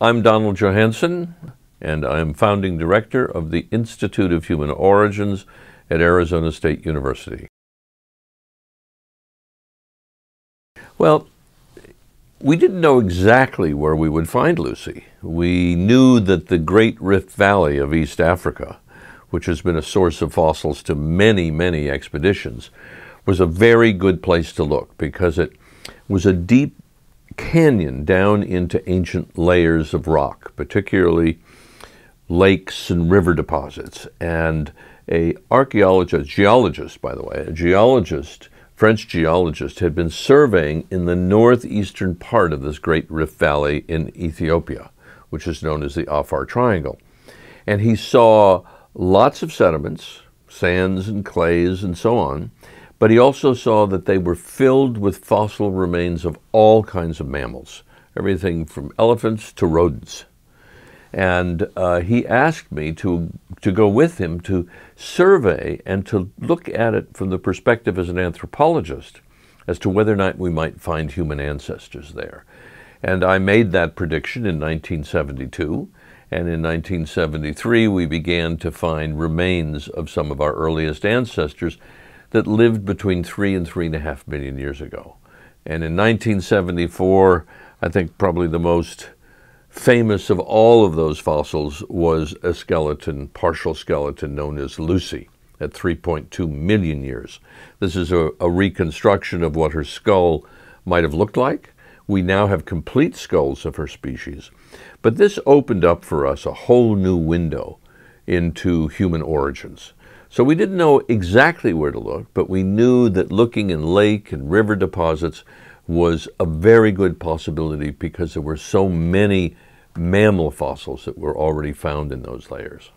I'm Donald Johanson, and I am founding director of the Institute of Human Origins at Arizona State University. Well, we didn't know exactly where we would find Lucy. We knew that the Great Rift Valley of East Africa, which has been a source of fossils to many, many expeditions, was a very good place to look because it was a deep canyon down into ancient layers of rock, particularly lakes and river deposits. And a archaeologist, geologist, by the way, a geologist, French geologist, had been surveying in the northeastern part of this great rift valley in Ethiopia, which is known as the Afar Triangle. And he saw lots of sediments, sands and clays and so on, but he also saw that they were filled with fossil remains of all kinds of mammals, everything from elephants to rodents. And uh, he asked me to, to go with him to survey and to look at it from the perspective as an anthropologist as to whether or not we might find human ancestors there. And I made that prediction in 1972. And in 1973, we began to find remains of some of our earliest ancestors that lived between three and three and a half million years ago. And in 1974, I think probably the most famous of all of those fossils was a skeleton, partial skeleton known as Lucy at 3.2 million years. This is a, a, reconstruction of what her skull might have looked like. We now have complete skulls of her species. But this opened up for us a whole new window into human origins. So we didn't know exactly where to look, but we knew that looking in lake and river deposits was a very good possibility because there were so many mammal fossils that were already found in those layers.